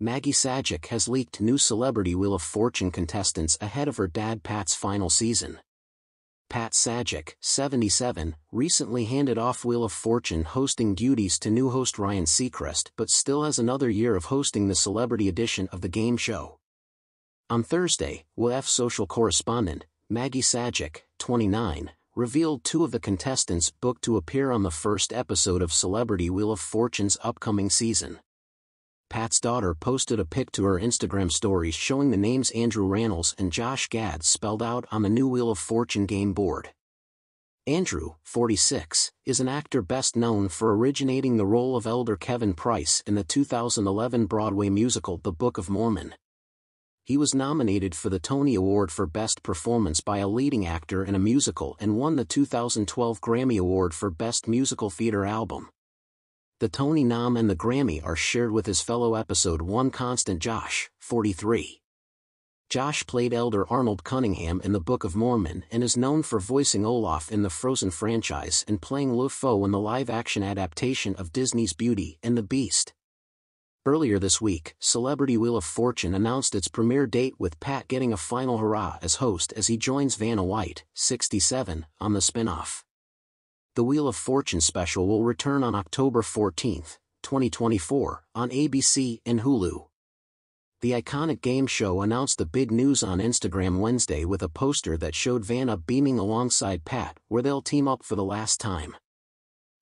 Maggie Sajak has leaked new Celebrity Wheel of Fortune contestants ahead of her dad Pat's final season. Pat Sajak, 77, recently handed off Wheel of Fortune hosting duties to new host Ryan Seacrest but still has another year of hosting the celebrity edition of the game show. On Thursday, WF social correspondent, Maggie Sajak, 29, revealed two of the contestants booked to appear on the first episode of Celebrity Wheel of Fortune's upcoming season. Pat's daughter posted a pic to her Instagram stories showing the names Andrew Rannells and Josh Gad spelled out on the new Wheel of Fortune game board. Andrew, 46, is an actor best known for originating the role of Elder Kevin Price in the 2011 Broadway musical The Book of Mormon. He was nominated for the Tony Award for Best Performance by a Leading Actor in a Musical and won the 2012 Grammy Award for Best Musical Theater Album. The Tony nom and the Grammy are shared with his fellow episode 1 constant Josh, 43. Josh played Elder Arnold Cunningham in the Book of Mormon and is known for voicing Olaf in the Frozen franchise and playing LeFou in the live-action adaptation of Disney's Beauty and the Beast. Earlier this week, Celebrity Wheel of Fortune announced its premiere date with Pat getting a final hurrah as host as he joins Vanna White, 67, on the spin-off the Wheel of Fortune special will return on October 14, 2024, on ABC and Hulu. The iconic game show announced the big news on Instagram Wednesday with a poster that showed Vanna beaming alongside Pat, where they'll team up for the last time.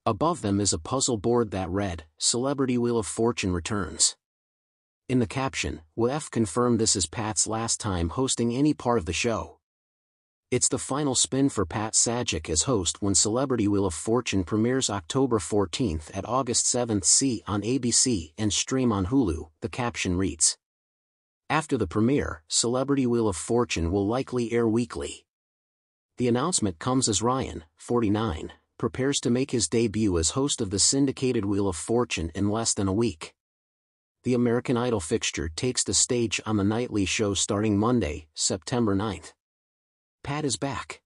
Above them is a puzzle board that read, Celebrity Wheel of Fortune returns. In the caption, WF confirmed this is Pat's last time hosting any part of the show. It's the final spin for Pat Sajak as host when Celebrity Wheel of Fortune premieres October 14th at August 7th C on ABC and stream on Hulu, the caption reads. After the premiere, Celebrity Wheel of Fortune will likely air weekly. The announcement comes as Ryan, 49, prepares to make his debut as host of the syndicated Wheel of Fortune in less than a week. The American Idol fixture takes the stage on the nightly show starting Monday, September 9th. Pat is back.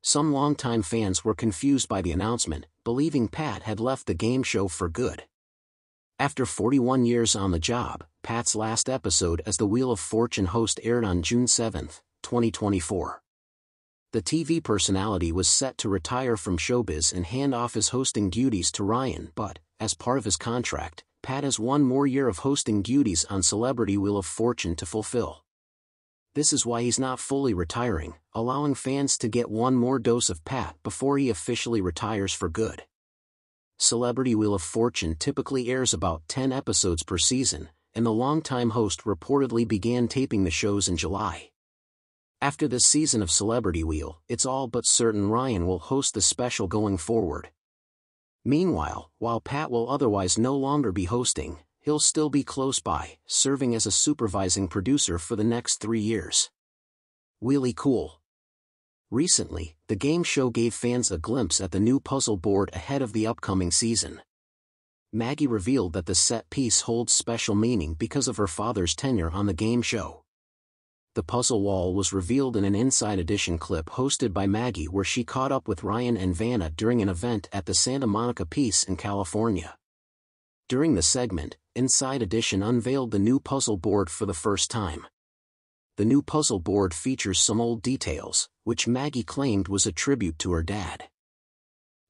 Some longtime fans were confused by the announcement, believing Pat had left the game show for good. After 41 years on the job, Pat's last episode as the Wheel of Fortune host aired on June 7, 2024. The TV personality was set to retire from showbiz and hand off his hosting duties to Ryan but, as part of his contract, Pat has one more year of hosting duties on Celebrity Wheel of Fortune to fulfill this is why he's not fully retiring, allowing fans to get one more dose of Pat before he officially retires for good. Celebrity Wheel of Fortune typically airs about 10 episodes per season, and the longtime host reportedly began taping the shows in July. After this season of Celebrity Wheel, it's all but certain Ryan will host the special going forward. Meanwhile, while Pat will otherwise no longer be hosting, he'll still be close by, serving as a supervising producer for the next three years. Really cool. Recently, the game show gave fans a glimpse at the new puzzle board ahead of the upcoming season. Maggie revealed that the set piece holds special meaning because of her father's tenure on the game show. The puzzle wall was revealed in an Inside Edition clip hosted by Maggie where she caught up with Ryan and Vanna during an event at the Santa Monica Pier in California. During the segment, Inside Edition unveiled the new puzzle board for the first time. The new puzzle board features some old details, which Maggie claimed was a tribute to her dad.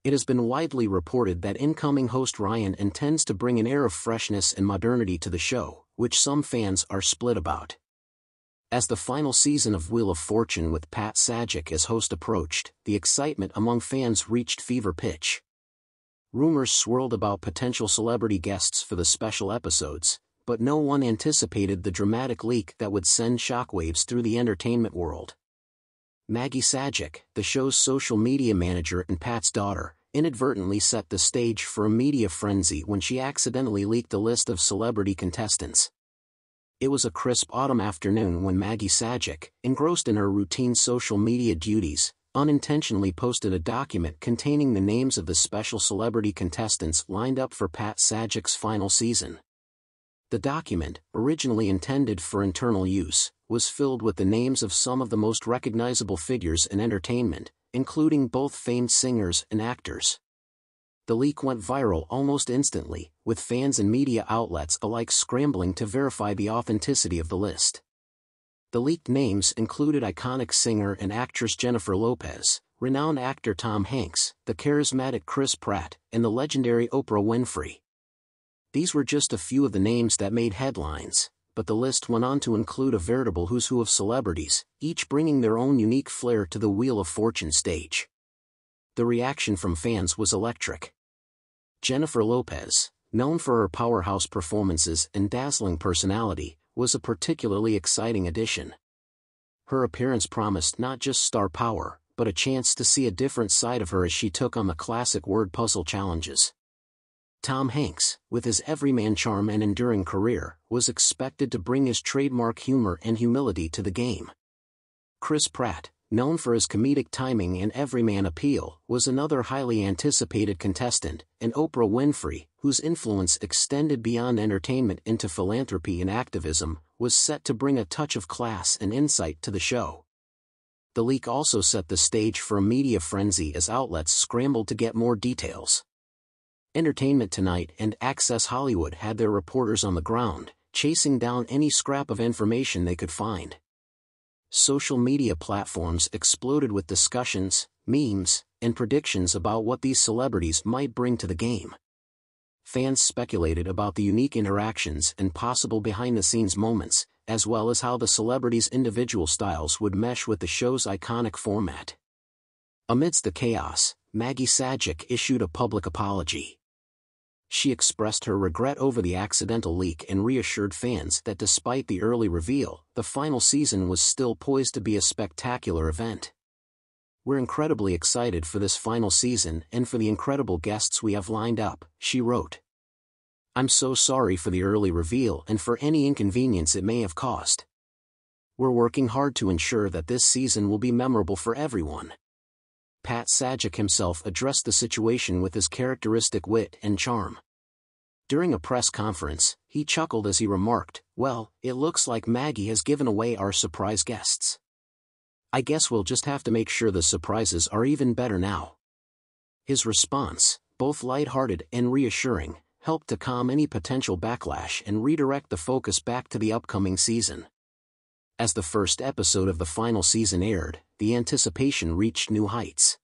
It has been widely reported that incoming host Ryan intends to bring an air of freshness and modernity to the show, which some fans are split about. As the final season of Wheel of Fortune with Pat Sajak as host approached, the excitement among fans reached fever pitch. Rumors swirled about potential celebrity guests for the special episodes, but no one anticipated the dramatic leak that would send shockwaves through the entertainment world. Maggie Sajak, the show's social media manager and Pat's daughter, inadvertently set the stage for a media frenzy when she accidentally leaked the list of celebrity contestants. It was a crisp autumn afternoon when Maggie Sajak, engrossed in her routine social media duties, unintentionally posted a document containing the names of the special celebrity contestants lined up for Pat Sajak's final season. The document, originally intended for internal use, was filled with the names of some of the most recognizable figures in entertainment, including both famed singers and actors. The leak went viral almost instantly, with fans and media outlets alike scrambling to verify the authenticity of the list. The leaked names included iconic singer and actress Jennifer Lopez, renowned actor Tom Hanks, the charismatic Chris Pratt, and the legendary Oprah Winfrey. These were just a few of the names that made headlines, but the list went on to include a veritable who's who of celebrities, each bringing their own unique flair to the Wheel of Fortune stage. The reaction from fans was electric. Jennifer Lopez, known for her powerhouse performances and dazzling personality, was a particularly exciting addition. Her appearance promised not just star power, but a chance to see a different side of her as she took on the classic word puzzle challenges. Tom Hanks, with his everyman charm and enduring career, was expected to bring his trademark humor and humility to the game. Chris Pratt, known for his comedic timing and everyman appeal, was another highly anticipated contestant, and Oprah Winfrey, whose influence extended beyond entertainment into philanthropy and activism, was set to bring a touch of class and insight to the show. The leak also set the stage for a media frenzy as outlets scrambled to get more details. Entertainment Tonight and Access Hollywood had their reporters on the ground, chasing down any scrap of information they could find social media platforms exploded with discussions, memes, and predictions about what these celebrities might bring to the game. Fans speculated about the unique interactions and possible behind-the-scenes moments, as well as how the celebrities' individual styles would mesh with the show's iconic format. Amidst the chaos, Maggie Sajak issued a public apology she expressed her regret over the accidental leak and reassured fans that despite the early reveal, the final season was still poised to be a spectacular event. We're incredibly excited for this final season and for the incredible guests we have lined up, she wrote. I'm so sorry for the early reveal and for any inconvenience it may have caused. We're working hard to ensure that this season will be memorable for everyone. Pat Sajak himself addressed the situation with his characteristic wit and charm. During a press conference, he chuckled as he remarked, Well, it looks like Maggie has given away our surprise guests. I guess we'll just have to make sure the surprises are even better now. His response, both light-hearted and reassuring, helped to calm any potential backlash and redirect the focus back to the upcoming season. As the first episode of the final season aired, the anticipation reached new heights.